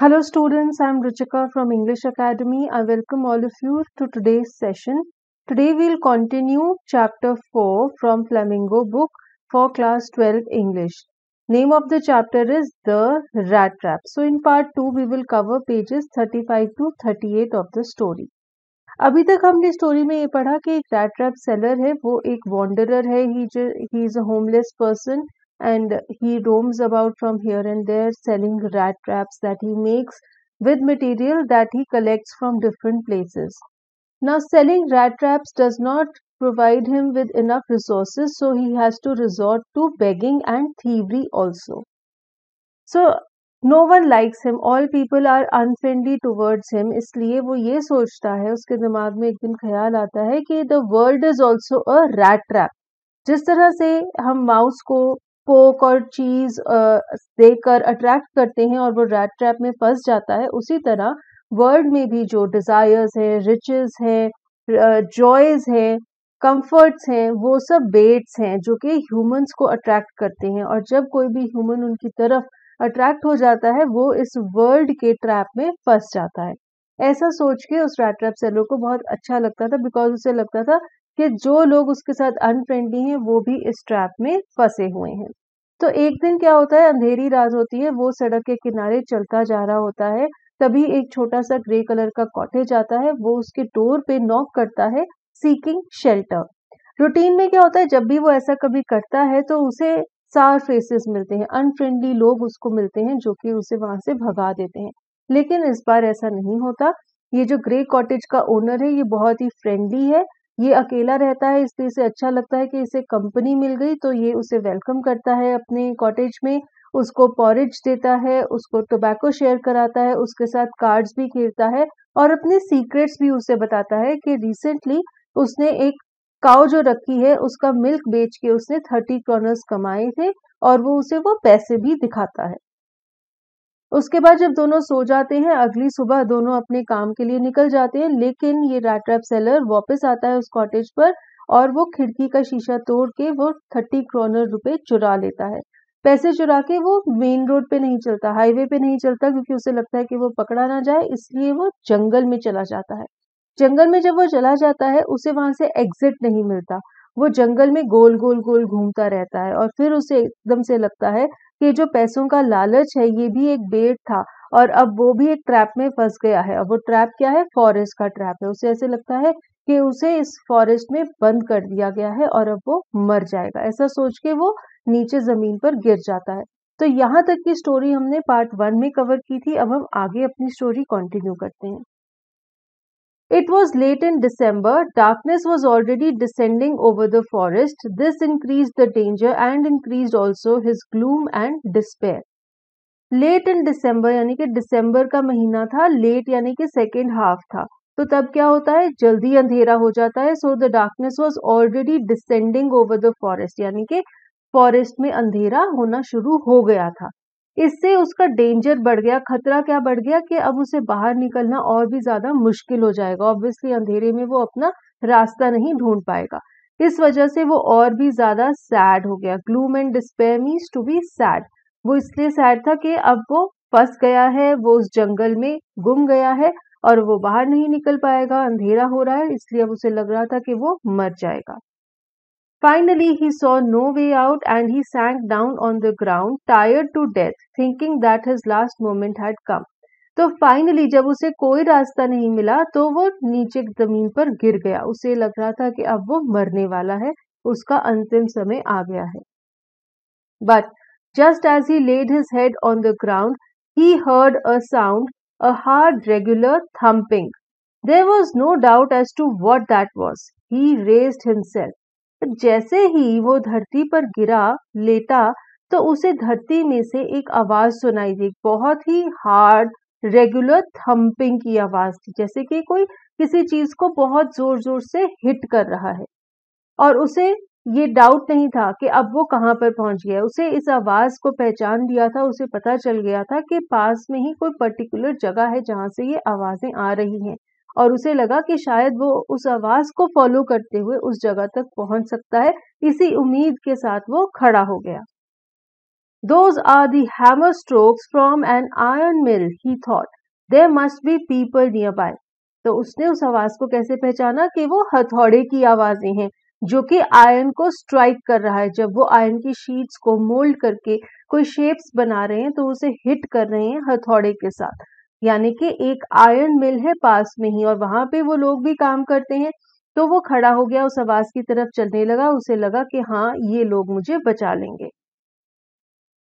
Hello students, I am Ruchika from English Academy. I welcome all of you to today's session. Today we'll continue chapter 4 from Flamingo book for class 12 English. Name of the chapter is The Rat Trap. So in part 2 we will cover pages 35 to 38 of the story. अभी तक हमने story में ये पढ़ा कि एक rat trap seller है वो एक वॉन्डरर है ही is a homeless person and he roams about from here and there selling rat traps that he makes with material that he collects from different places. Now, selling rat traps does not provide him with enough resources, so he has to resort to begging and thievery also. So, no one likes him all people are unfriendly towards him इसलिए वो ये सोचता है उसके दिमाग में एक दिन ख्याल आता है कि the world is also a rat trap जिस तरह से हम माउस को कोक और चीज़ देकर अट्रैक्ट करते हैं और वो रैट ट्रैप में फंस जाता है। उसी तरह वर्ल्ड में भी जो डिजायर्स है रिचेस हैं जॉयज है कंफर्ट्स हैं, वो सब बेट्स हैं जो कि ह्यूमंस को अट्रैक्ट करते हैं। और जब कोई भी ह्यूमन उनकी तरफ़ अट्रैक्ट हो जाता है, वो इस वर्ल्ड के ट्रैप में फंस जाता है। ऐसा सोच के उस रैट ट्रैप सेलो को बहुत अच्छा लगता था बिकॉज़ उसे लगता था कि जो लोग उसके साथ अनफ्रेंडली हैं, वो भी इस ट्रैप में फंसे हुए हैं। तो एक दिन क्या होता है, अंधेरी रात होती है, वो सड़क के किनारे चलता जा रहा होता है। तभी एक छोटा सा ग्रे कलर का कॉटेज आता है, वो उसके डोर पे नॉक करता है सीकिंग शेल्टर रूटीन में क्या होता है, जब भी वो ऐसा कभी करता है तो उसे सार फेसेस मिलते हैं अनफ्रेंडली लोग उसको मिलते हैं, जो कि उसे वहाँ से भगा देते हैं। लेकिन इस बार ऐसा नहीं होता। ये जो ग्रे कॉटेज का ओनर है, ये बहुत ही फ्रेंडली है ये अकेला रहता है इसलिए इसे अच्छा लगता है कि इसे कंपनी मिल गई तो ये उसे वेलकम करता है अपने कॉटेज में, उसको पॉरेज देता है, उसको टोबैको शेयर कराता है, उसके साथ कार्ड्स भी खेलता है और अपने सीक्रेट्स भी उसे बताता है कि रिसेंटली उसने एक काउ जो रखी है, उसका मिल्क बेच के उसने थर्टी क्रॉनर्स कमाए थे और वो उसे वो पैसे भी दिखाता है। उसके बाद जब दोनों सो जाते हैं, अगली सुबह दोनों अपने काम के लिए निकल जाते हैं, लेकिन ये रैट ट्रैप सेलर वापस आता है उस कॉटेज पर और वो खिड़की का शीशा तोड़ के वो थर्टी क्रोनर रुपए चुरा लेता है। पैसे चुरा के वो मेन रोड पे नहीं चलता हाईवे पे नहीं चलता क्योंकि उसे लगता है कि वो पकड़ा ना जाए, इसलिए वो जंगल में चला जाता है। जंगल में जब वो चला जाता है, उसे वहाँ से एग्जिट नहीं मिलता। वो जंगल में गोल गोल गोल घूमता रहता है और फिर उसे एकदम से लगता है कि जो पैसों का लालच है, ये भी एक बेट था और अब वो भी एक ट्रैप में फंस गया है। अब वो ट्रैप क्या है? फॉरेस्ट का ट्रैप है। उसे ऐसे लगता है कि उसे इस फॉरेस्ट में बंद कर दिया गया है और अब वो मर जाएगा। ऐसा सोच के वो नीचे ज़मीन पर गिर जाता है। तो यहाँ तक की स्टोरी हमने पार्ट वन में कवर की थी। अब हम आगे अपनी स्टोरी कंटिन्यू करते हैं। It was late in December. Darkness was already descending over the forest. This increased the danger and increased also his gloom and despair. Late in December यानी कि दिसंबर का महीना था लेट यानी कि सेकेंड हाफ था तो तब क्या होता है जल्दी अंधेरा हो जाता है so the darkness was already descending over the forest यानी कि फॉरेस्ट में अंधेरा होना शुरू हो गया था इससे उसका डेंजर बढ़ गया, खतरा क्या बढ़ गया कि अब उसे बाहर निकलना और भी ज़्यादा मुश्किल हो जाएगा। ऑब्वियसली अंधेरे में वो अपना रास्ता नहीं ढूंढ पाएगा। इस वजह से वो और भी ज़्यादा सैड हो गया। Gloom and despair means to be sad वो इसलिए सैड था कि अब वो फंस गया है, वो उस जंगल में गुम गया है और वो बाहर नहीं निकल पाएगा, अंधेरा हो रहा है, इसलिए अब उसे लग रहा था कि वो मर जाएगा। Finally, he saw no way out and he sank down on the ground, tired to death, thinking that his last moment had come. तो फाइनली जब उसे कोई रास्ता नहीं मिला तो वो नीचे ज़मीन पर गिर गया। उसे लग रहा था कि अब वो मरने वाला है उसका अंतिम समय आ गया है। But just as he laid his head on the ground he heard a sound a hard regular thumping there was no doubt as to what that was he raised himself जैसे ही वो धरती पर गिरा लेटा तो उसे धरती में से एक आवाज़ सुनाई दी। बहुत ही हार्ड रेगुलर थम्पिंग की आवाज़ थी, जैसे कि कोई किसी चीज़ को बहुत ज़ोर ज़ोर से हिट कर रहा है। और उसे ये डाउट नहीं था कि अब वो कहाँ पर पहुँच गया। उसे इस आवाज़ को पहचान दिया था, उसे पता चल गया था कि पास में ही कोई पर्टिकुलर जगह है जहाँ से ये आवाज़ें आ रही हैं। और उसे लगा कि शायद वो उस आवाज़ को फॉलो करते हुए उस जगह तक पहुँच सकता है इसी उम्मीद के साथ वो खड़ा हो गया Those are the hammer strokes from an iron mill, he thought. There must be people nearby. तो उसने उस आवाज़ को कैसे पहचाना कि वो हथौड़े की आवाज़ें हैं जो कि आयरन को स्ट्राइक कर रहा है जब वो आयरन की शीट्स को मोल्ड करके कोई शेप्स बना रहे हैं तो उसे हिट कर रहे हैं हथौड़े के साथ यानी कि एक आयरन मिल है पास में ही और वहाँ पे वो लोग भी काम करते हैं। तो वो खड़ा हो गया उस आवाज़ की तरफ़ चलने लगा उसे लगा कि हाँ ये लोग मुझे बचा लेंगे।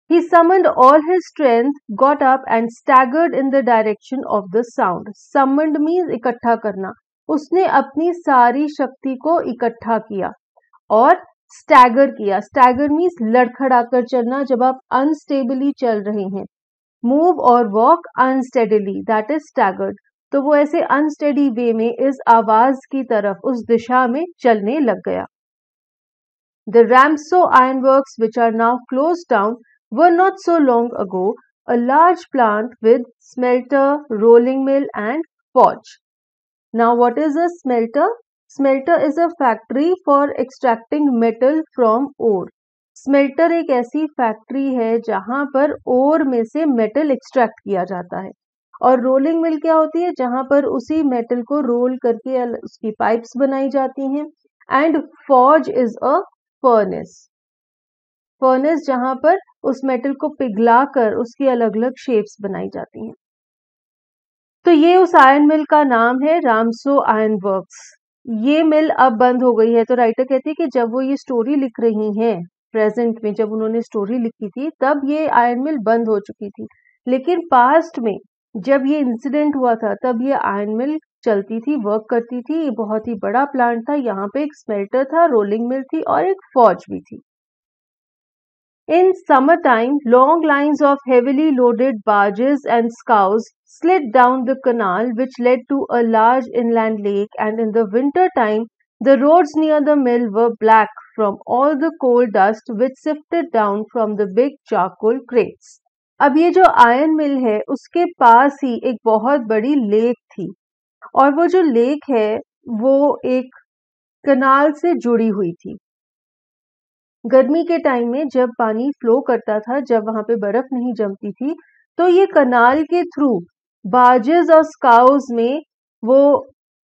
He summoned all his strength, got up and staggered in the direction of the sound. Summoned means इकट्ठा करना। उसने अपनी सारी शक्ति को इकट्ठा किया और स्टैगर किया। स्टैगर मीन्स लड़खड़ाकर चलना जब आप अनस्टेबली चल रहे हैं। मूव और walk unsteadily that is staggered तो वो ऐसे अनस्टेडी वे में इस आवाज की तरफ उस दिशा में चलने लग गया the Ramso iron work which are now close down were not so long ago a large plant with smelter, rolling mill and forge. Now what is a smelter? Smelter is a factory for extracting metal from ore. Smelter एक ऐसी factory है जहाँ पर ओर में से metal extract किया जाता है। और रोलिंग मिल क्या होती है? जहाँ पर उसी मेटल को रोल करके उसकी पाइप्स बनाई जाती हैं। And forge is a furnace furnace जहाँ पर उस मेटल को पिघला कर उसकी अलग अलग शेप्स बनाई जाती हैं। तो ये उस आयरन मिल का नाम है रामसो आयरन वर्क्स ये मिल अब बंद हो गई है। तो राइटर कहती है कि जब वो ये स्टोरी लिख रही हैं प्रेजेंट में जब उन्होंने स्टोरी लिखी थी, तब ये आयरन मिल बंद हो चुकी थी। लेकिन पास्ट में जब ये इंसिडेंट हुआ था, तब ये आयरन मिल चलती थी वर्क करती थी। ये बहुत ही बड़ा प्लांट था। यहाँ पे एक स्मेल्टर था रोलिंग मिल थी और एक फौज भी थी। In summer time long lines of heavily loaded barges and scows slid down the canal which led to a large inland lake and in the winter time the road near the mill was black from all the coal dust which sifted down from the big charcoal crates. अब ये जो iron मिल है, उसके पास ही एक बहुत बड़ी lake थी और वो जो लेक है, वो एक कनाल से जुड़ी हुई थी गर्मी के टाइम में जब पानी फ्लो करता था, जब वहाँ पे बर्फ़ नहीं जमती थी तो ये कनाल के थ्रू बाजेज और स्काउज में वो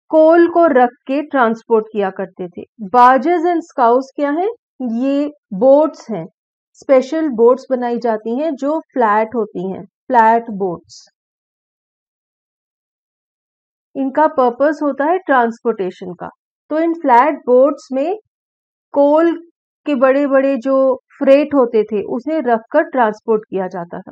कोल को रख के ट्रांसपोर्ट किया करते थे। बाजेस एंड स्काउज क्या है? ये बोट्स हैं। स्पेशल बोट्स बनाई जाती हैं जो फ्लैट होती हैं। Flat boats. इनका पर्पस होता है ट्रांसपोर्टेशन का। तो इन फ्लैट बोट्स में कोल के बड़े बड़े जो फ्रेट होते थे, उसे रखकर ट्रांसपोर्ट किया जाता था।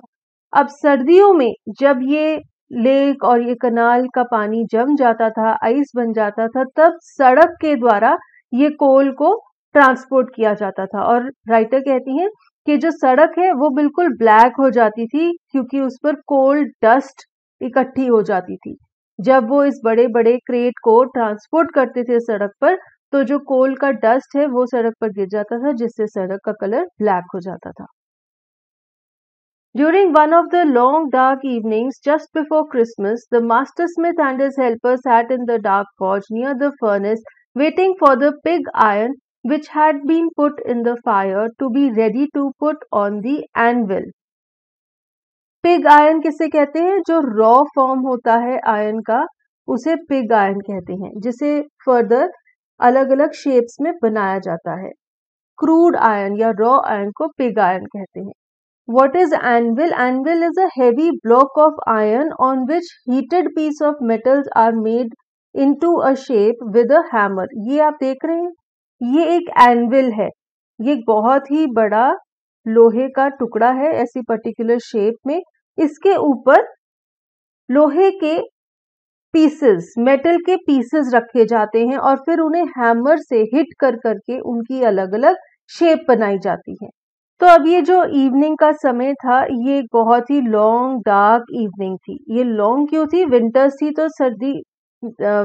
अब सर्दियों में जब ये लेक और ये कनाल का पानी जम जाता था आइस बन जाता था, तब सड़क के द्वारा ये कोल को ट्रांसपोर्ट किया जाता था। और राइटर कहती हैं कि जो सड़क है, वो बिल्कुल ब्लैक हो जाती थी, क्योंकि उस पर कोल डस्ट इकट्ठी हो जाती थी। जब वो इस बड़े बड़े क्रेट को ट्रांसपोर्ट करते थे सड़क पर तो जो कोल का डस्ट है, वो सड़क पर गिर जाता था, जिससे सड़क का कलर ब्लैक हो जाता था। During one of the long dark evenings just before Christmas, the master smith and his helper sat in the dark forge near the furnace, waiting for the pig iron which had been put in the fire to be ready to put on the anvil. Pig iron किसे कहते हैं जो raw form होता है ion का उसे pig ion कहते हैं जिसे फर्दर अलग अलग शेप्स में बनाया जाता है क्रूड आयरन या रॉ आयरन को पिग आयरन कहते हैं What is anvil anvil is a heavy block of iron on which heated piece of metals are made in to a shape with a hammer ये आप देख रहे हैं? ये एक एनविल है। ये बहुत ही बड़ा लोहे का टुकड़ा है ऐसी पर्टिकुलर शेप में। इसके ऊपर लोहे के पीसेस मेटल के पीसेस रखे जाते हैं और फिर उन्हें हैमर से हिट कर करके उनकी अलग अलग शेप बनाई जाती है। तो अब ये जो इवनिंग का समय था, ये बहुत ही लॉन्ग डार्क इवनिंग थी। ये लॉन्ग क्यों थी? विंटर्स थी तो सर्दी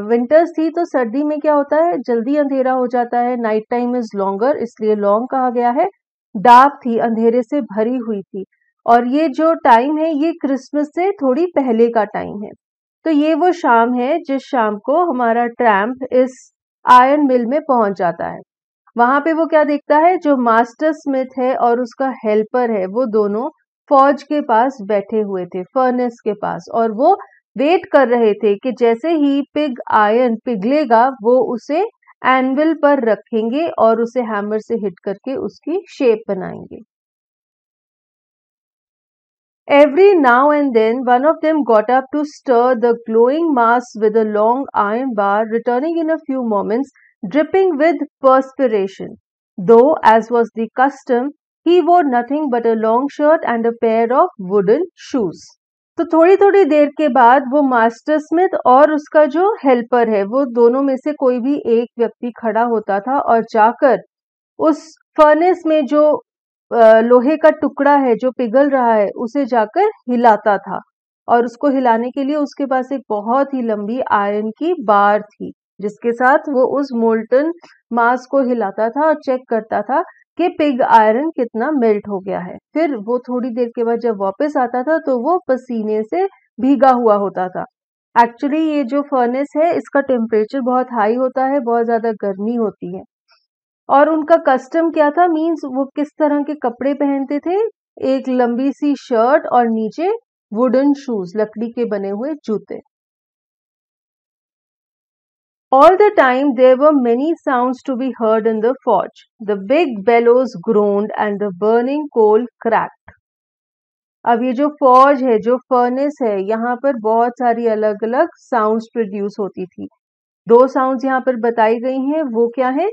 विंटर्स थी तो सर्दी में क्या होता है? जल्दी अंधेरा हो जाता है। नाइट टाइम इज़ लॉन्गर इसलिए लॉन्ग कहा गया है। डार्क थी, अंधेरे से भरी हुई थी। और ये जो टाइम है, ये क्रिसमस से थोड़ी पहले का टाइम है। तो ये वो शाम है, जिस शाम को हमारा ट्रैम्प इस आयरन मिल में पहुँच जाता है। वहाँ पे वो क्या देखता है? जो मास्टर स्मिथ है और उसका हेल्पर है वो दोनों फौज के पास बैठे हुए थे फर्नेस के पास। और वो वेट कर रहे थे कि जैसे ही पिग आयन पिघलेगा वो उसे एनविल पर रखेंगे और उसे हैमर से हिट करके उसकी शेप बनाएँगे। Every now and then, one of them got up to stir the glowing mass with a long iron bar, returning in a few moments, dripping with perspiration. Though, as was the custom, he wore nothing but a long shirt and a pair of wooden shoes. तो थोड़ी थोड़ी देर के बाद वो master Smith और उसका जो helper है वो दोनों में से कोई भी एक व्यक्ति खड़ा होता था और जाकर उस फर्नेस में जो लोहे का टुकड़ा है जो पिघल रहा है उसे जाकर हिलाता था और उसको हिलाने के लिए उसके पास एक बहुत ही लंबी आयरन की बार थी जिसके साथ वो उस मोल्टन मास को हिलाता था और चेक करता था कि पिग आयरन कितना मेल्ट हो गया है। फिर वो थोड़ी देर के बाद जब वापस आता था तो वो पसीने से भीगा हुआ होता था। एक्चुअली ये जो फर्नेस है, इसका टेम्परेचर बहुत हाई होता है, बहुत ज़्यादा गर्मी होती है। और उनका कस्टम क्या था? मींस वो किस तरह के कपड़े पहनते थे? एक लंबी सी शर्ट और नीचे वुडन शूज़ लकड़ी के बने हुए जूते। All the time there were many sounds to be heard in the forge. The big bellows groaned and the burning coal cracked. अब ये जो फौज है जो फर्नेस है यहाँ पर बहुत सारी अलग अलग साउंड्स प्रोड्यूस होती थी दो साउंड्स यहाँ पर बताई गई हैं वो क्या है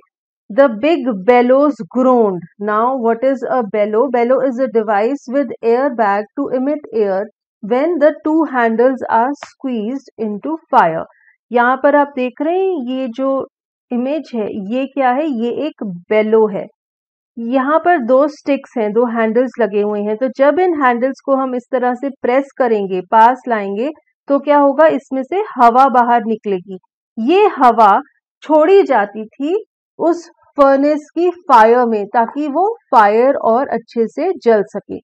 The big bellows groaned. Now, what is a bellow? Bellow is a device with air bag to emit air when the two handles are squeezed into fire. यहाँ पर आप देख रहे हैं, ये जो इमेज है, ये क्या है? ये एक बेलो है। यहाँ पर दो स्टिक्स हैं, दो हैंडल्स लगे हुए हैं। तो जब इन हैंडल्स को हम इस तरह से प्रेस करेंगे पास लाएँगे तो क्या होगा? इसमें से हवा बाहर निकलेगी। ये हवा छोड़ी जाती थी उस फर्नेस की फायर में, ताकि वो फायर और अच्छे से जल सके।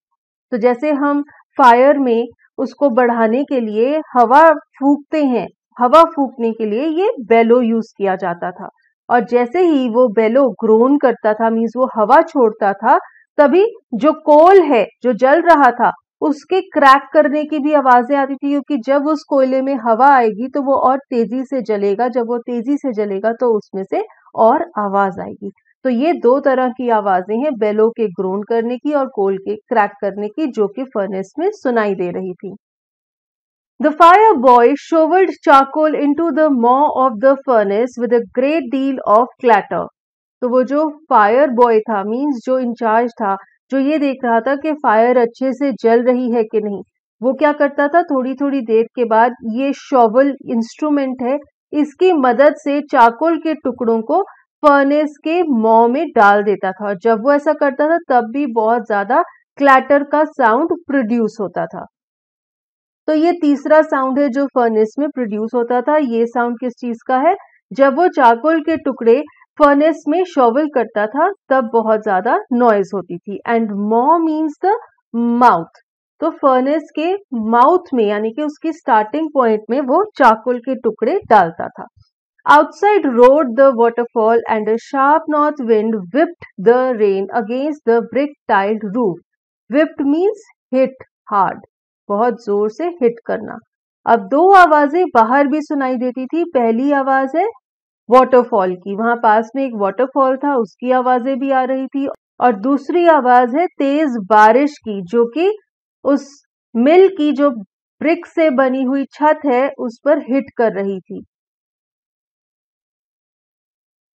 तो जैसे हम फायर में उसको बढ़ाने के लिए हवा फूकते हैं हवा फूकने के लिए ये बेलो यूज़ किया जाता था। और जैसे ही वो बेलो ग्रोन करता था मीन्स वो हवा छोड़ता था, तभी जो कोल है, जो जल रहा था, उसके क्रैक करने की भी आवाज़ें आती थी, क्योंकि जब उस कोयले में हवा आएगी तो वो और तेज़ी से जलेगा, जब वो तेज़ी से जलेगा तो उसमें से और आवाज़ आएगी। तो ये दो तरह की आवाज़ें हैं बेलो के ग्रोन करने की और कोल के क्रैक करने की, जो कि फर्नेस में सुनाई दे रही थी। Fire boy shovelled charcoal into the maw of the furnace with a great deal of clatter तो वो जो फायर बॉय था मीन्स जो इंचार्ज था, जो ये देख रहा था कि फायर अच्छे से जल रही है कि नहीं, वो क्या करता था? थोड़ी थोड़ी देर के बाद ये शोवल इंस्ट्रूमेंट है, इसकी मदद से चाकोल के टुकड़ों को फर्नेस के मॉ में डाल देता था। और जब वो ऐसा करता था, तब भी बहुत ज़्यादा क्लैटर का साउंड प्रोड्यूस होता था। तो ये तीसरा साउंड है जो फर्नेस में प्रोड्यूस होता था। ये साउंड किस चीज़ का है? जब वो चाकोल के टुकड़े फर्नेस में शोवल करता था, तब बहुत ज़्यादा नॉइज़ होती थी। And maw means the mouth तो फर्नेस के माउथ में, यानी कि उसकी स्टार्टिंग पॉइंट में वो चाकुल के टुकड़े डालता था। Outside roared the waterfall and a sharp north wind whipped the rain against the brick tiled roof whipped means hit hard बहुत ज़ोर से हिट करना। अब दो आवाज़ें बाहर भी सुनाई देती थी। पहली आवाज़ है वॉटरफॉल की। वहाँ पास में एक वॉटरफॉल था, उसकी आवाज़ें भी आ रही थी। और दूसरी आवाज़ है तेज बारिश की, जो कि उस मिल की जो ब्रिक से बनी हुई छत है, उस पर हिट कर रही थी।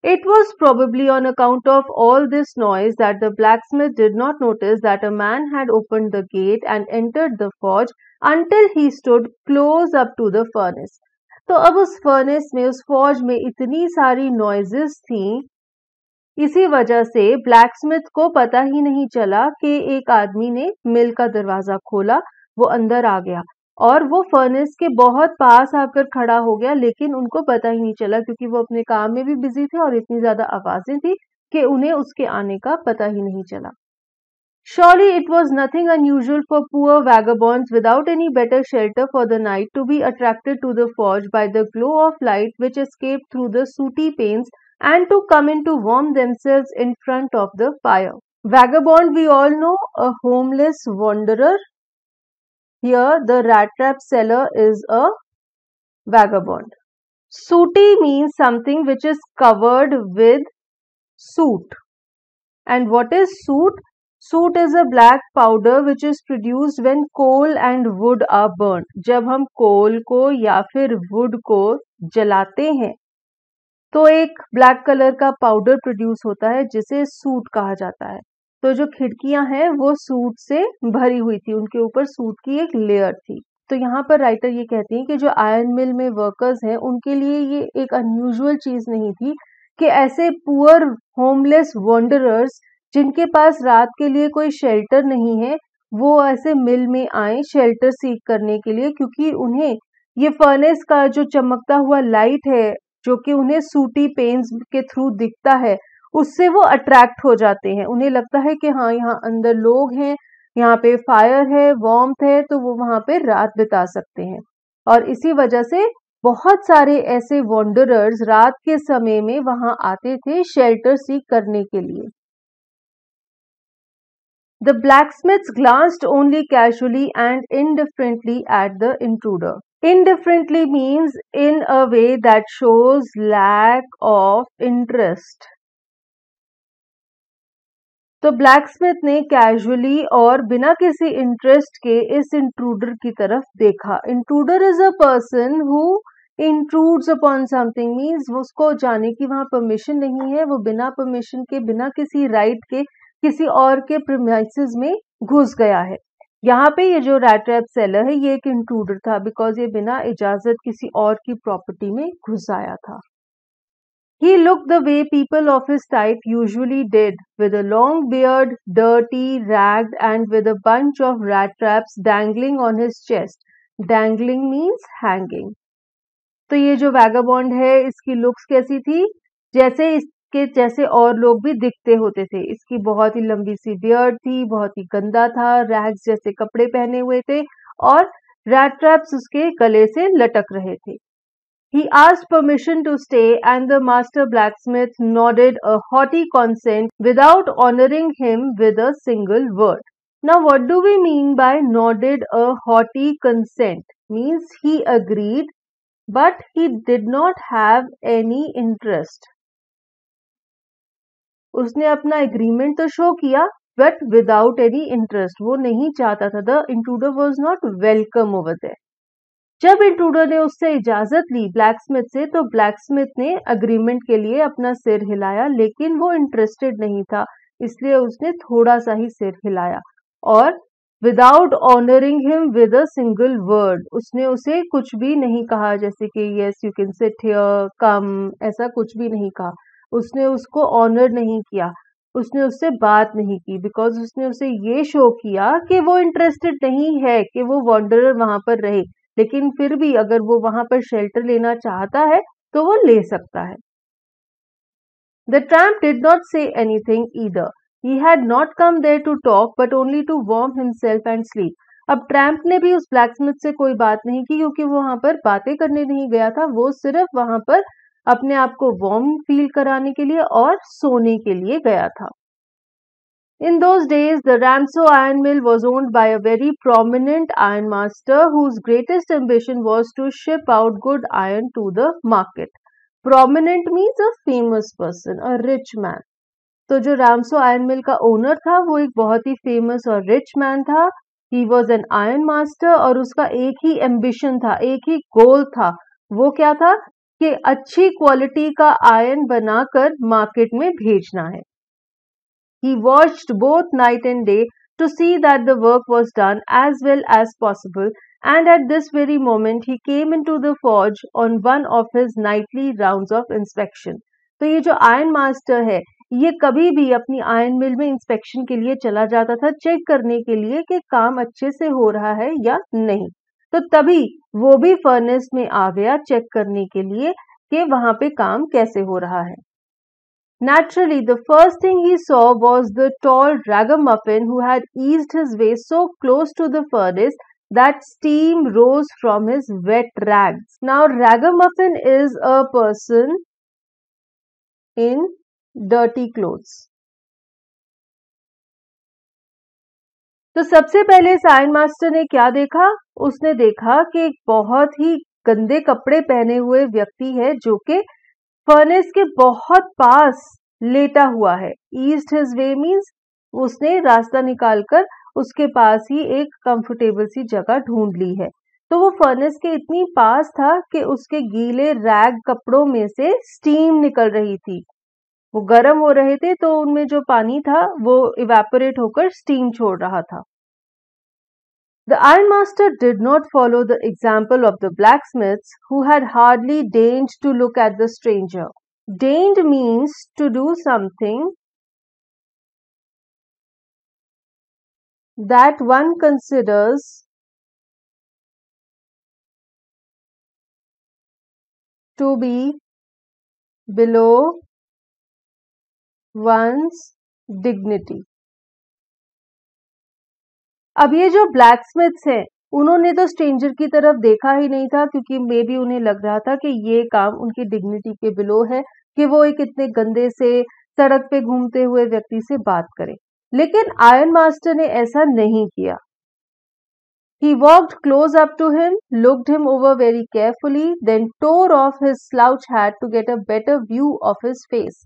It was probably on account of all this noise that the blacksmith did not notice that a man had opened the gate and entered the forge until he stood close up to the furnace. तो अब उस furnace में उस फौज में इतनी सारी noises थी इसी वजह से ब्लैकस्मिथ को पता ही नहीं चला कि एक आदमी ने मिल का दरवाजा खोला वो अंदर आ गया और वो फर्नेस के बहुत पास आकर खड़ा हो गया लेकिन उनको पता ही नहीं चला क्योंकि वो अपने काम में भी बिज़ी थे और इतनी ज़्यादा आवाज़ें थी कि उन्हें उसके आने का पता ही नहीं चला Surely it was nothing unusual for poor vagabonds without any better shelter for the night to be attracted to the forge by the glow of light which escaped through the sooty panes and to come in to warm themselves in front of the fire. Vagabond, we all know, a homeless wanderer. Here, the rat trap seller is a vagabond. Sooty means something which is covered with soot. And what is soot? Soot is a black powder which is produced when coal and wood are burnt. जब हम कोल को या फिर would को जलाते हैं तो एक ब्लैक कलर का पाउडर प्रोड्यूस होता है जिसे सूट कहा जाता है तो जो खिड़कियाँ हैं, वो सूट से भरी हुई थी, उनके ऊपर सूट की एक लेयर थी। तो यहाँ पर राइटर ये कहते हैं कि जो आयरन मिल में वर्कर्स हैं, उनके लिए ये एक अनयूजुअल चीज़ नहीं थी कि ऐसे पुअर होमलेस वॉन्डरर्स जिनके पास रात के लिए कोई शेल्टर नहीं है, वो ऐसे मिल में आए शेल्टर सीख करने के लिए, क्योंकि उन्हें ये फर्नेस का जो चमकता हुआ लाइट है, जो कि उन्हें सूटी पेन्स के थ्रू दिखता है उससे वो अट्रैक्ट हो जाते हैं। उन्हें लगता है कि हाँ यहाँ अंदर लोग हैं, यहाँ पे फायर है वॉम है तो वो वहाँ पे रात बिता सकते हैं। और इसी वजह से बहुत सारे ऐसे वॉन्डरर्स रात के समय में वहाँ आते थे शेल्टर सीक करने के लिए। The blacksmith glanced only casually and indifferently at the intruder indifferently means in a way that shows lack of interest तो ब्लैकस्मिथ ने कैजुअली और बिना किसी इंटरेस्ट के इस इंट्रूडर की तरफ़ देखा। Intruder is a person who intrudes upon something means उसको जाने की वहाँ परमिशन नहीं है, वो बिना परमिशन के, बिना किसी राइट के, किसी और के प्रीमाइसिस में घुस गया है। यहाँ पे ये जो रैट रैप सेलर है, ये एक इंट्रूडर था बिकॉज़ ये बिना इजाज़त किसी और की प्रॉपर्टी में घुस आया था। He looked the way people of his type usually did, with a long beard, dirty, ragged, and with a bunch of rat traps dangling on his chest. Dangling means hanging. तो ये जो vagabond है इसकी looks कैसी थी जैसे इसके जैसे और लोग भी दिखते होते थे इसकी बहुत ही लंबी सी बियर्ड थी बहुत ही गंदा था रैग्स जैसे कपड़े पहने हुए थे और रैट ट्रैप्स उसके गले से लटक रहे थे He asked permission to stay, and the master blacksmith nodded a haughty consent without honoring him with a single word. Now, what do we mean by nodded a haughty consent? Means he agreed, but he did not have any interest. उसने अपना agreement तो show किया but without any interest वो नहीं चाहता था the intruder was not welcome over there जब intruder ने उससे इजाज़त ली ब्लैकस्मिथ से तो ब्लैकस्मिथ ने अग्रीमेंट के लिए अपना सिर हिलाया, लेकिन वो इंटरेस्टेड नहीं था, इसलिए उसने थोड़ा सा ही सिर हिलाया। और without honouring him with a single word उसने उसे कुछ भी नहीं कहा, जैसे कि yes you can sit here come ऐसा कुछ भी नहीं कहा। उसने उसको ऑनर नहीं किया। उसने उससे बात नहीं की बिकॉज़ उसने उसे ये शो किया कि वो इंटरेस्टेड नहीं है, कि वो वॉन्डरर वहाँ पर रहे। लेकिन फिर भी अगर वो वहाँ पर शेल्टर लेना चाहता है तो वो ले सकता है। The tramp did not say anything either he had not come there to talk but only to warm himself and sleep अब ट्रैम्प ने भी उस ब्लैक स्मिथ से कोई बात नहीं की, क्योंकि वो वहाँ पर बातें करने नहीं गया था। वो सिर्फ़ वहाँ पर अपने आप को वार्म फील कराने के लिए और सोने के लिए गया था। In those days, the Ramso iron mill was owned by a very prominent ironmaster whose greatest ambition was to ship out good iron to the market. Prominent means a famous person, a rich man. तो जो रामसो iron मिल का owner था वो एक बहुत ही famous और rich man था he was an iron master और उसका एक ही एम्बिशन था एक ही गोल था वो क्या था कि अच्छी क्वालिटी का आयरन बनाकर मार्केट में भेजना है He watched both night and day to see that the work was done as well as possible, and at this very moment he came into the forge on one of his nightly rounds of inspection. तो ये जो iron master है ये कभी भी अपनी iron मिल में inspection के लिए चला जाता था चेक करने के लिए कि काम अच्छे से हो रहा है या नहीं तो तभी वो भी फर्नेस में आ गया चेक करने के लिए कि वहाँ पे काम कैसे हो रहा है Naturally, the first thing he saw was the tall ragamuffin who had eased his way so close to the furnace that steam rose from his wet rags. Now, ragamuffin is a person in dirty clothes. तो सबसे पहले sign master ने क्या देखा उसने देखा कि एक बहुत ही गंदे कपड़े पहने हुए व्यक्ति है जो कि फर्नेस के बहुत पास लेटा हुआ है। ईस्ट हिज वे मीन्स उसने रास्ता निकालकर उसके पास ही एक कंफर्टेबल सी जगह ढूंढ ली है। तो वो फर्नेस के इतनी पास था कि उसके गीले रैग कपड़ों में से स्टीम निकल रही थी। वो गर्म हो रहे थे तो उनमें जो पानी था वो इवेपोरेट होकर स्टीम छोड़ रहा था। The ironmaster did not follow the example of the blacksmiths who had hardly deigned to look at the stranger. Deigned means to do something that one considers to be below one's dignity. अब ये जो black Smiths हैं उन्होंने तो stranger की तरफ़ देखा ही नहीं था क्योंकि मे बी उन्हें लग रहा था कि ये काम उनकी डिग्निटी के बिलो है कि वो एक इतने गंदे से सड़क पे घूमते हुए व्यक्ति से बात करें लेकिन आयरन मास्टर ने ऐसा नहीं किया He walked close up to him, looked him over very carefully, then tore off his slouch hat to get a better view of his face.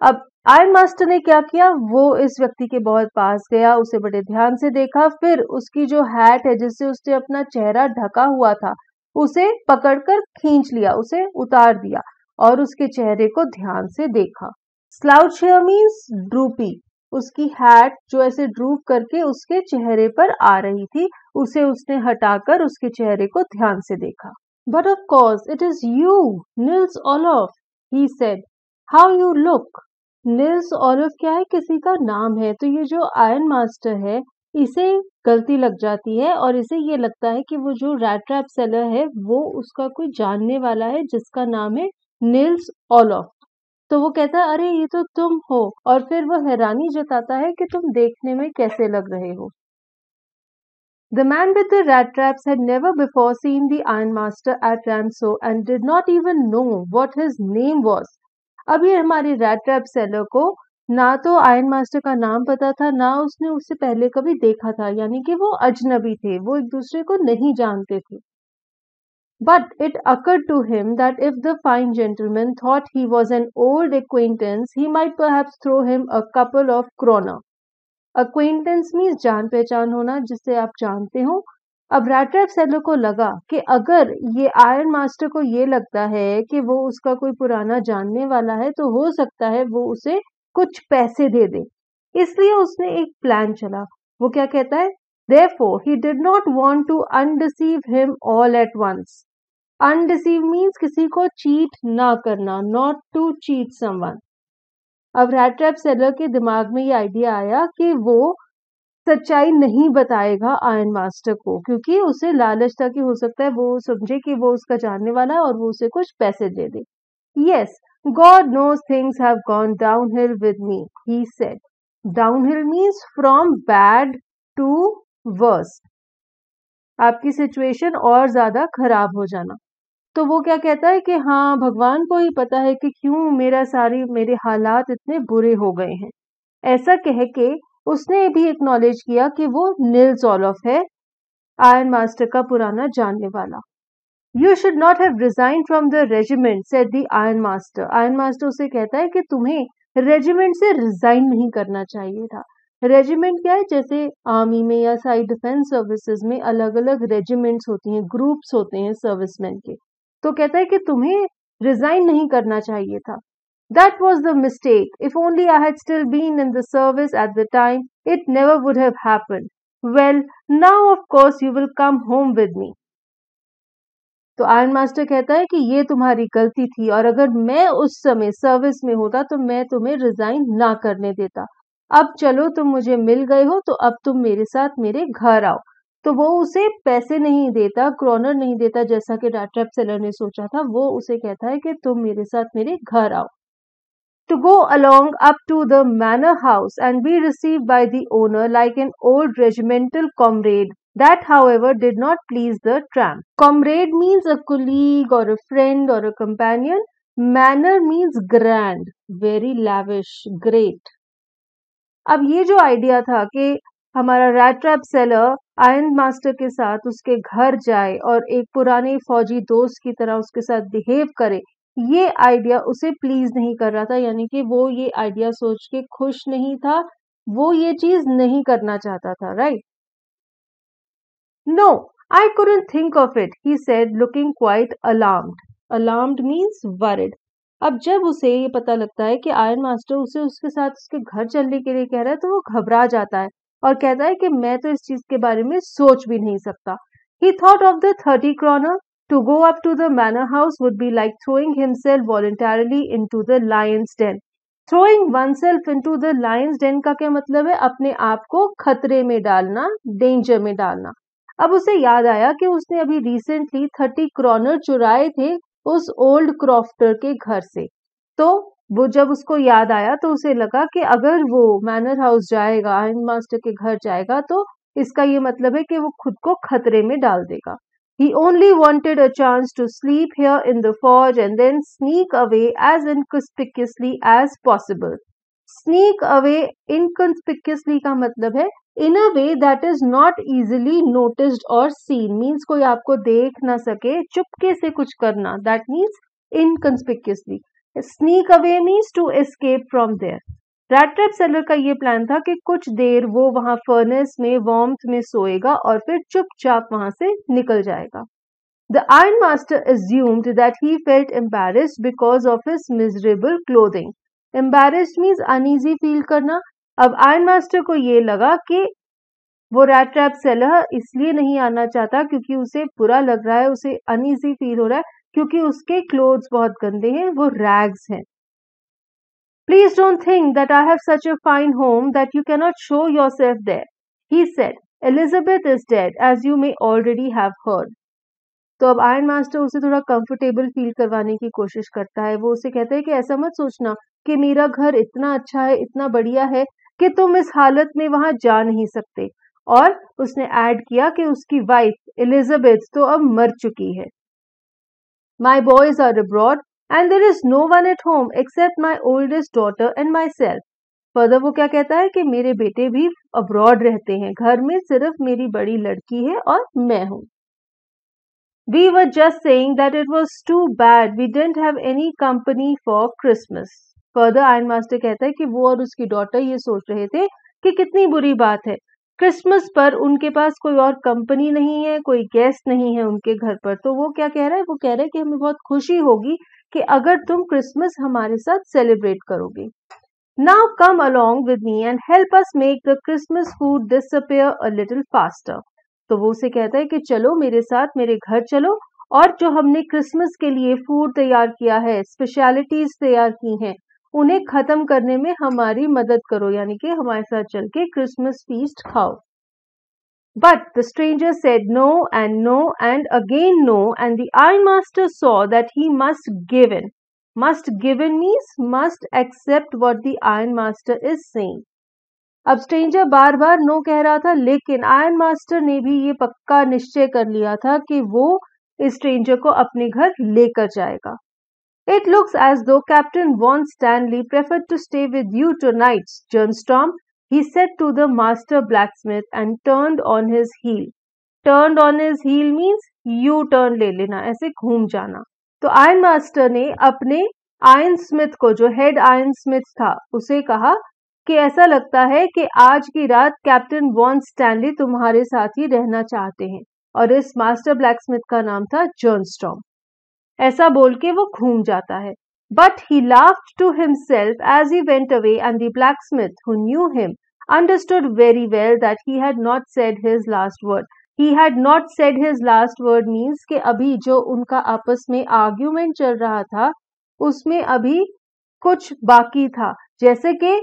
अब आयरन मास्टर ने क्या किया? वो इस व्यक्ति के बहुत पास गया, उसे बड़े ध्यान से देखा, फिर उसकी जो हैट है, जिससे उसने अपना चेहरा ढका हुआ था, उसे पकड़कर खींच लिया, उसे उतार दिया और उसके चेहरे को ध्यान से देखा। स्लाउच मीन्स ड्रूपी उसकी हैट जो ऐसे ड्रूप करके उसके चेहरे पर आ रही थी, उसे उसने हटाकर उसके चेहरे को ध्यान से देखा। But of course it is you Nils Olof he said how you look Nils Olof क्या है? किसी का नाम है। तो ये जो आयरन मास्टर है, इसे गलती लग जाती है और इसे ये लगता है कि वो जो रैट ट्रैप सेलर है, वो उसका कोई जानने वाला है, जिसका नाम है निल्स ऑलॉफ तो वो कहता है, अरे, ये तो तुम हो। और फिर वो हैरानी जताता है कि तुम देखने में कैसे लग रहे हो। The man with the rat traps had never before seen the ironmaster at Ramso and did not even know. ये हमारे रैट ट्रैप सेलर को ना तो आयन मास्टर का नाम पता था, ना उसने उससे पहले कभी देखा था, यानी कि वो अजनबी थे, वो एक दूसरे को नहीं जानते थे। But it occur to him that if the fine gentleman thought he was an old acquaintance he might perhaps throw him a couple of krona acquaintance means जान पहचान होना जिससे आप जानते हो अब रैट्रैप सेलर को लगा कि अगर ये आयरन मास्टर को ये लगता है कि वो उसका कोई पुराना जानने वाला है तो हो सकता है वो उसे कुछ पैसे दे दे। इसलिए उसने एक प्लान चला। वो क्या कहता है? Therefore he did not want to undeceive him all at once. Undeceive means किसी को चीट ना करना नॉट टू चीट someone. अब रैट्रैप सेलर के दिमाग में ये आइडिया आया कि वो सच्चाई नहीं बताएगा आयन मास्टर को, क्योंकि उसे लालच था कि हो सकता है वो समझे कि वो उसका जानने वाला है और वो उसे कुछ पैसे दे दे। Yes God knows things have gone down hill with me he said down hill means from bad to worse आपकी सिचुएशन और ज़्यादा खराब हो जाना। तो वो क्या कहता है कि हाँ भगवान को ही पता है कि क्यों मेरा सारी, मेरे हालात इतने बुरे हो गए हैं। ऐसा कह के उसने भी एक्नॉलेज किया कि वो नील ऑफ़ है आयरन मास्टर का पुराना जानने वाला। You should not have resign from the regiment said the iron master iron master उसे कहता है कि तुम्हें रेजिमेंट से रिजाइन नहीं करना चाहिए था। रेजिमेंट क्या है? जैसे आर्मी में या साइड डिफेंस सर्विसेज़ में अलग अलग रेजिमेंट्स होती हैं ग्रुप्स होते हैं सर्विसमैन के। तो कहता है कि तुम्हें रिजाइन नहीं करना चाहिए था। That was the mistake. If only I had still been in the service at the time, it never would have happened. Well, now of course you will come home with me. तो iron master कहता है कि ये तुम्हारी गलती थी और अगर मैं उस समय सर्विस में होता तो मैं तुम्हें रिजाइन ना करने देता अब चलो तुम मुझे मिल गए हो तो अब तुम मेरे साथ मेरे घर आओ तो वो उसे पैसे नहीं देता क्रॉनर नहीं देता जैसा कि डाट्रैप सेलर ने सोचा था वो उसे कहता है कि तुम मेरे साथ मेरे घर आओ to go along up to the manor house and be received by the owner like an old regimental comrade. That, however, did not please the tramp. Comrade means a colleague or a friend or a companion. Manor means grand very lavish great अब ये जो idea था कि हमारा rat trap seller iron master के साथ उसके घर जाए और एक पुराने फौजी दोस्त की तरह उसके साथ बिहेव करे ये आइडिया उसे प्लीज़ नहीं कर रहा था, यानी कि वो ये आइडिया सोच के खुश नहीं था, वो ये चीज़ नहीं करना चाहता था right no I couldn't think of it he said looking quite alarmed alarmed means worried अब जब उसे ये पता लगता है कि आयरन मास्टर उसे उसके साथ उसके घर चलने के लिए कह रहा है तो वो घबरा जाता है और कहता है कि मैं तो इस चीज़ के बारे में सोच भी नहीं सकता। He thought of the thirty kronor up to the manor house would be like throwing himself voluntarily in to the lion's den throwing one self in to the lion's den का क्या मतलब है? अपने आप को खतरे में डालना डेंजर में डालना। अब उसे याद आया कि उसने अभी रिसेंटली थर्टी क्रॉनर चुराए थे उस ओल्ड क्रॉफ्टर के घर से। तो वो जब उसको याद आया तो उसे लगा कि अगर वो मैनर हाउस जाएगा आयरन मास्टर के घर जाएगा तो इसका ये मतलब है कि वो खुद को खतरे में डाल देगा। He only wanted a chance to sleep here in the forge and then sneak away as inconspicuously as possible sneak away inconspicuously का मतलब है in a way that is not easily noticed और सीन मीन्स कोई आपको देख ना सके, चुपके से कुछ करना. That means inconspicuously sneak away means to escape from there rat trap seller का ये प्लान था कि कुछ देर वो वहाँ फर्नेस में वॉर्म्थ में सोएगा और फिर चुपचाप वहाँ से निकल जाएगा। The iron master assumed that he felt embarrassed because of his miserable clothing embarrassed means uneasy feel करना। अब आयरन मास्टर को ये लगा कि वो रैट ट्रैप सेलर इसलिए नहीं आना चाहता क्योंकि उसे बुरा लग रहा है, उसे अनईजी फील हो रहा है, क्योंकि उसके क्लोथ्स बहुत गंदे हैं, वो रैग्स हैं। Don't think that I have such a fine home that you cannot show your self there he said Elizabeth is dead as you may already have heard तो अब आयरन मास्टर उसे थोड़ा comfortable feel करवाने की कोशिश करता है। वो उसे कहता है कि ऐसा मत सोचना कि मेरा घर इतना अच्छा है, इतना बढ़िया है कि तुम इस हालत में वहाँ जा नहीं सकते। और उसने ऐड किया कि उसकी वाइफ एलिजाबेथ तो अब मर चुकी है। My boys are are abroad there is no one at home except my oldest daughter and my self further वो क्या कहता है कि मेरे बेटे भी अब्रॉड रहते हैं। घर में सिर्फ़ मेरी बड़ी लड़की है और मैं हूँ। We were just saying that it was too bad we didn't have any company for Christmas further iron master कहता है कि वो और उसकी डॉटर ये सोच रहे थे कि कितनी बुरी बात है। क्रिसमस पर उनके पास कोई और कंपनी नहीं है, कोई गेस्ट नहीं है उनके घर पर तो वो क्या कह रहा है? वो कह रहा है कि हमें बहुत खुशी होगी कि अगर तुम क्रिसमस हमारे साथ सेलिब्रेट करोगे। Now come along with me and help us make the Christmas food disappear a little faster तो वो उसे कहता है कि चलो मेरे साथ, मेरे घर चलो और जो हमने क्रिसमस के लिए फ़ूड तैयार किया है स्पेशलिटीज तैयार की हैं उन्हें खत्म करने में हमारी मदद करो, यानी कि हमारे साथ चल के क्रिसमस फीस्ट खाओ। But the stranger said no and no and again no and the I master saw that he must give in must give in means must accept what the iron master is same अब stranger बार बार no कह रहा था, लेकिन ion master ने भी ये पक्का निश्चय कर लिया था कि वो इस स्ट्रेंजर को अपने घर लेकर जाएगा। It looks as though Captain Von Stanley preferred to stay with you tonight, Jernstorm, he said to the master blacksmith and turned on his heel. Turned on his heel means U turn ले लेना ऐसे घूम जाना तो iron master ने अपने ion Smith को जो हेड आयन स्मिथ था उसे कहा कि ऐसा लगता है कि आज की रात कैप्टन वॉन स्टैनली तुम्हारे साथ ही रहना चाहते हैं और इस मास्टर ब्लैकस्मिथ का नाम था जर्नस्टॉम ऐसा बोल के वो घूम जाता है but he laughed to himself as he went away and the blacksmith who knew him understood very well that he had not said his last word. He had not said his last word means कि अभी जो उनका आपस में argument चल रहा था, उसमें अभी कुछ बाकी था जैसे कि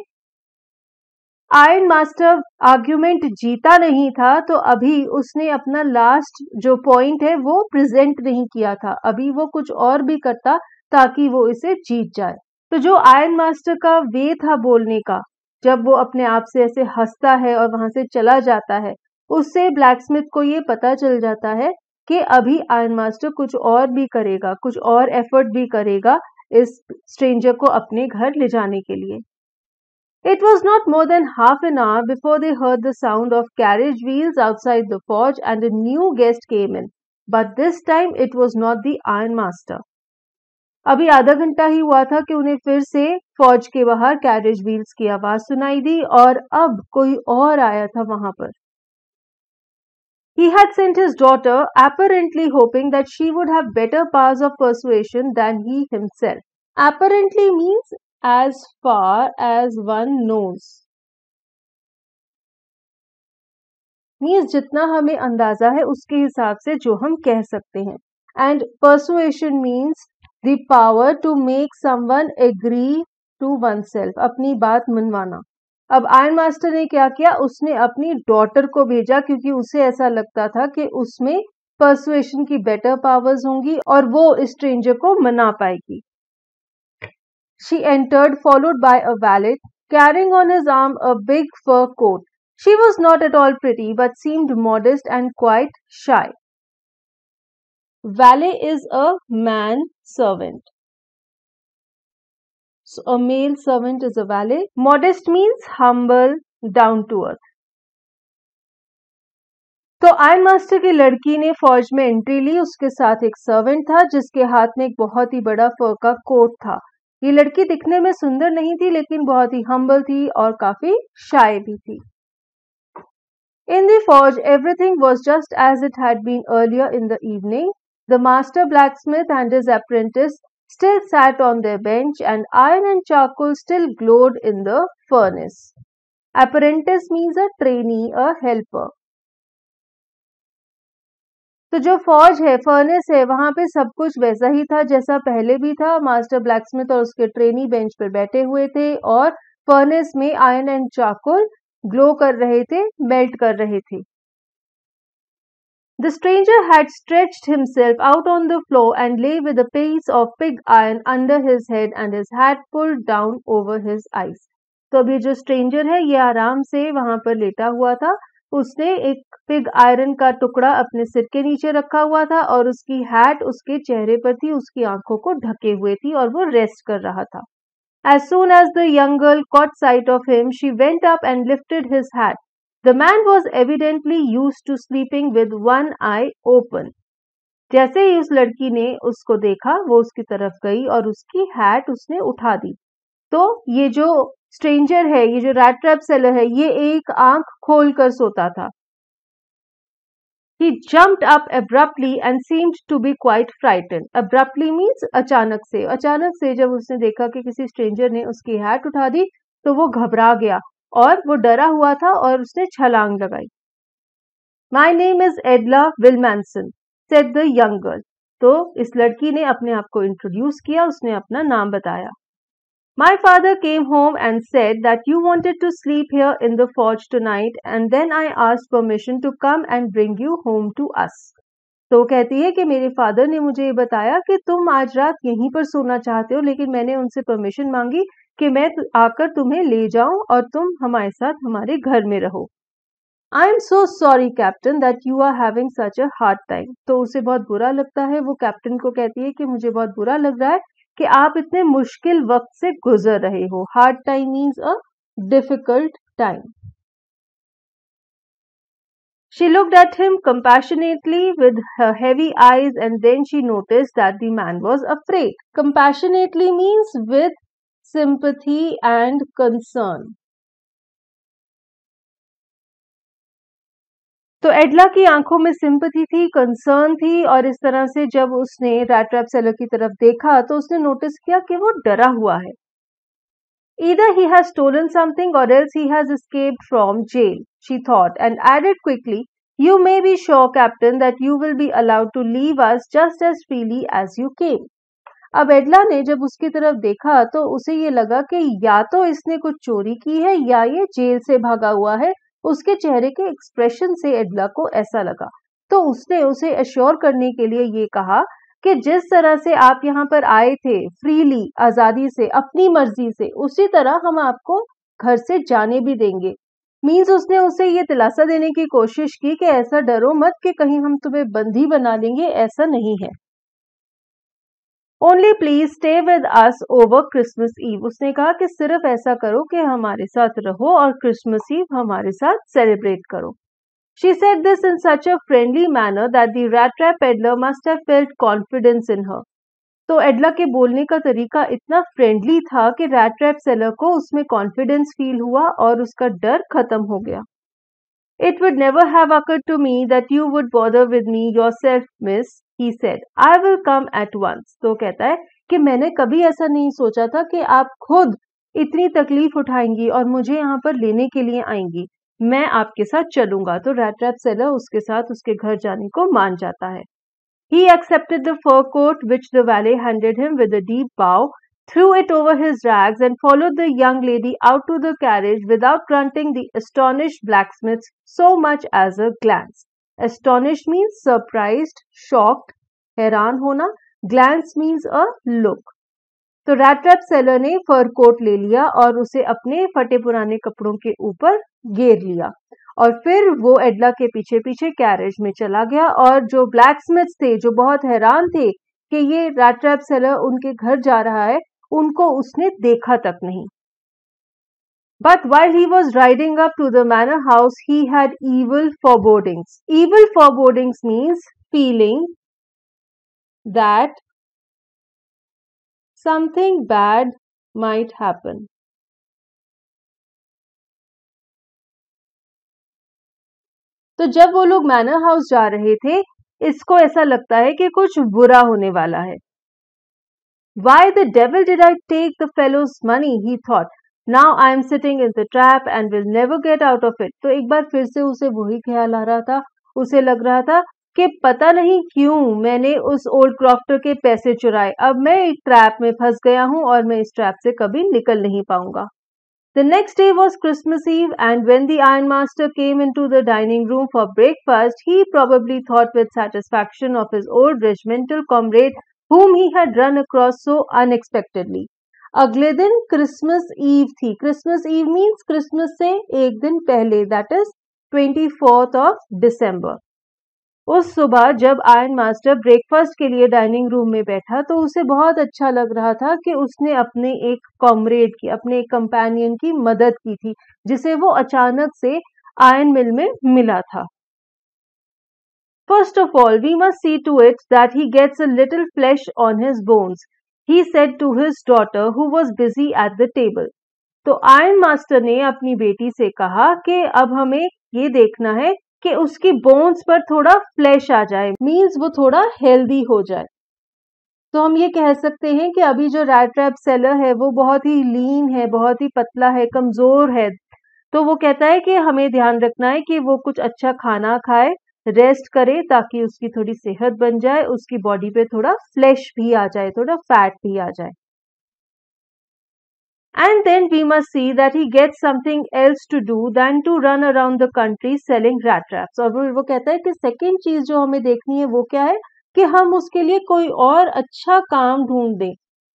आयन मास्टर आर्ग्यूमेंट जीता नहीं था तो अभी उसने अपना लास्ट जो पॉइंट है, वो प्रेजेंट नहीं किया था। अभी वो कुछ और भी करता ताकि वो इसे जीत जाए। तो जो आयन मास्टर का वे था बोलने का, जब वो अपने आप से ऐसे हंसता है और वहाँ से चला जाता है, उससे ब्लैक स्मिथ को ये पता चल जाता है कि अभी आयन मास्टर कुछ और भी करेगा, कुछ और एफर्ट भी करेगा इस स्ट्रेंजर को अपने घर ले जाने के लिए। It was not more than half an hour before they heard the sound of carriage wheels outside the forge and a new guest came in. But this time it was not the ironmaster. अभी आधा घंटा ही हुआ था कि उन्हें फिर से फौज के बाहर कैरेज व्हील्स की आवाज सुनाई दी और अब कोई और आया था वहां पर He had sent his daughter, apparently hoping that she would have better powers of persuasion than he himself. Apparently means as far as one knows. Means जितना हमें अंदाज़ा है, उसके हिसाब से जो हम कह सकते हैं। And persuasion means the power to make someone agree to one self अपनी बात मनवाना। अब आयन मास्टर ने क्या किया? उसने अपनी डॉटर को भेजा, क्योंकि उसे ऐसा लगता था कि उसमें परसुएशन की बेटर पावर्स होंगी और वो स्ट्रेंजर को मना पाएगी। She entered followed by a valet carrying on his arm a big fur coat she was not at all pretty but seemed modest and quite shy Valet is a man servant. So a male servant is a valet. Modest means humble, down to earth. तो iron master की लड़की ने फौज में entry ली उसके साथ एक servant था जिसके हाथ में एक बहुत ही बड़ा फर का कोट था ये लड़की दिखने में सुंदर नहीं थी लेकिन बहुत ही हम्बल थी और काफी शाय भी थी in the forge everything was just as it had been earlier in the evening The master blacksmith and his apprentice still sat on their bench and iron and charcoal still glowed in the furnace. Apprentice means a trainee, a helper. तो जो फौज है furnace है, वहाँ पे सब कुछ वैसा ही था जैसा पहले भी था। मास्टर ब्लैकस्मिथ और उसके ट्रेनी बेंच पर बैठे हुए थे और फर्नेस में आयरन एंड चाकुल ग्लो कर रहे थे मेल्ट कर रहे थे। Had stretched himself out on the floor and lay with a piece of pig iron under his head and his hat pulled down over his eyes. तो अभी जो stranger है, ये आराम से वहाँ पर लेटा हुआ था। उसने एक पिग आयरन का टुकड़ा अपने सिर के नीचे रखा हुआ था और उसकी हैट उसके चेहरे पर थी उसकी आँखों को ढके हुए थी और वो रेस्ट कर रहा था As soon as the young girl caught sight of him, she went up and lifted his hat. The man was evidently used to sleeping with one eye open. जैसे ही उस लड़की ने उसको देखा वो उसकी तरफ़ गई और उसकी हैट उसने उठा दी तो ये जो स्ट्रेंजर है, ये जो रैट ट्रैप सेलर है, ये एक आँख खोल कर सोता था। He jumped up abruptly and seemed to be quite frightened. Abruptly means अचानक से। अचानक से जब उसने देखा कि किसी स्ट्रेंजर ने उसकी हैट उठा दी तो वो घबरा गया और वो डरा हुआ था और उसने छलांग लगाई। My name is Edla Willmansson said the young girl तो इस लड़की ने अपने आप को इंट्रोड्यूस किया, उसने अपना नाम बताया। My father came home and said that you wanted to sleep here in the forge tonight and then I asked permission to come and bring you home to us. तो कहती है कि मेरे फादर ने मुझे ये बताया कि तुम आज रात यहीं पर सोना चाहते हो लेकिन मैंने उनसे परमिशन मांगी कि मैं आकर तुम्हें ले जाऊँ और तुम हमारे साथ हमारे घर में रहो। I am so sorry captain that you are having such a hard time तो उसे बहुत बुरा लगता है। वो कैप्टन को कहती है कि मुझे बहुत बुरा लग रहा है। कि आप इतने मुश्किल वक्त से गुजर रहे हो hard time means a difficult time She looked at him compassionately with her heavy eyes and then she noticed that the man was afraid. Compassionately means with sympathy and concern. तो एडला की आँखों में सिंपथी थी concern थी और इस तरह से जब उसने रैट रैप सेलर की तरफ़ देखा तो उसने नोटिस किया कि वो डरा हुआ है Either he has stolen something or else he has escaped from jail, she thought, and added quickly, You may be sure, Captain, that you will be allowed to leave us just as freely as you came. अब एडला ने जब उसकी तरफ़ देखा तो उसे ये लगा कि या तो इसने कुछ चोरी की है या ये जेल से भागा हुआ है उसके चेहरे के एक्सप्रेशन से एडला को ऐसा लगा। तो उसने उसे अश्योर करने के लिए ये कहा कि जिस तरह से आप यहाँ पर आए थे फ्रीली आज़ादी से, अपनी मर्ज़ी से, उसी तरह हम आपको घर से जाने भी देंगे। मीन्स उसने उसे ये दिलासा देने की कोशिश की कि ऐसा डरो मत कि कहीं हम तुम्हें बंदी बना देंगे, ऐसा नहीं है। Only please stay with us over Christmas Eve उसने कहा कि सिर्फ़ ऐसा करो कि हमारे साथ रहो और क्रिसमस ईव हमारे साथ सेलिब्रेट करो। She said this in such a friendly manner that the rat trap peddler must have felt confidence in her. तो एडला के बोलने का तरीका इतना फ्रेंडली था कि रैट ट्रैप सेलर को उसमें कॉन्फिडेंस फील हुआ और उसका डर खत्म हो गया। Would never have occurred to me that you would bother with me your self miss he said I will come at once तो कहता है कि मैंने कभी ऐसा नहीं सोचा था कि आप खुद इतनी तकलीफ़ उठाएँगी और मुझे यहाँ पर लेने के लिए आएँगी। मैं आपके साथ चलूँगा। तो रैट रैप सेलर उसके साथ उसके घर जाने को मान जाता है। He accepted the fur coat which the valet handed him with a deep bow, threw it over his rags, and followed the young lady out to the carriage without granting the astonished blacksmith so much as a glance. Astonished means surprised, shocked, हैरान होना. Glance means a look. तो rat trap seller ने fur coat ले लिया और उसे अपने फटे पुराने कपड़ों के ऊपर घेर लिया और फिर वो एडला के पीछे पीछे कैरेज में चला गया और जो ब्लैक थे जो बहुत हैरान थे कि ये रैट रैप सेलर उनके घर जा रहा है उनको उसने देखा तक नहीं। But while he was riding up to the manor house he had evil forebodings evil forebodings means feeling that something bad might happen तो जब वो लोग मैनर हाउस जा रहे थे, इसको ऐसा लगता है कि कुछ बुरा होने वाला है। Why the devil did I take the fellow's money he thought now I am sitting in the trap and will never get out of it तो एक बार फिर से उसे वही ख्याल आ रहा था उसे लग रहा था कि पता नहीं क्यों मैंने उस ओल्ड क्रॉफ्टर के पैसे चुराए। अब मैं एक ट्रैप में फंस गया हूँ और मैं इस ट्रैप से कभी निकल नहीं पाऊँगा। The next day was Christmas Eve, and when the ironmaster came into the dining room for breakfast, he probably thought with satisfaction of his old regimental comrade whom he had run across so unexpectedly. अगले दिन Christmas Eve थी। Christmas Eve means Christmas से एक दिन पहले that is twenty fourth of December उस सुबह जब आयन मास्टर ब्रेकफास्ट के लिए डाइनिंग रूम में बैठा तो उसे बहुत अच्छा लग रहा था कि उसने अपने एक कॉमरेड की, अपने एक कंपेनियन की मदद की थी, जिसे वो अचानक से आयन मिल में मिला था। First of all, we must see to it that he gets a little flesh on his bones, he said to his daughter who was busy at the table. तो आयन मास्टर ने अपनी बेटी से कहा कि अब हमें ये देखना है कि उसकी बोन्स पर थोड़ा फ्लैश आ जाए मीन्स वो थोड़ा हेल्दी हो जाए तो हम ये कह सकते हैं कि अभी जो रैट रैप सेलर है वो बहुत ही लीन है बहुत ही पतला है कमज़ोर है तो वो कहता है कि हमें ध्यान रखना है कि वो कुछ अच्छा खाना खाए रेस्ट करे ताकि उसकी थोड़ी सेहत बन जाए, उसकी बॉडी पे थोड़ा फ्लैश भी आ जाए, थोड़ा फैट भी आ जाए। And then we must see that he gets something else to do than to run around the country selling rat. और वो वो कहता है कि सेकेंड चीज़ जो हमें देखनी है वो क्या है? कि हम उसके लिए कोई और अच्छा काम ढूंढ दें।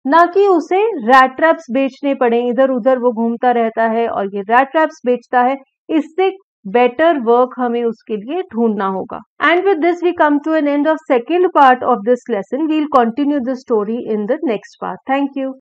ना कि उसे रैट ट्रैप्स बेचने पड़े। इधर उधर वो घूमता रहता है और ये रैट ट्रैप्स बेचता है। इससे बेटर वर्क हमें उसके लिए ढूंढना होगा। And with this we come to an end of second part of this lesson we'll continue the story in the next part thank you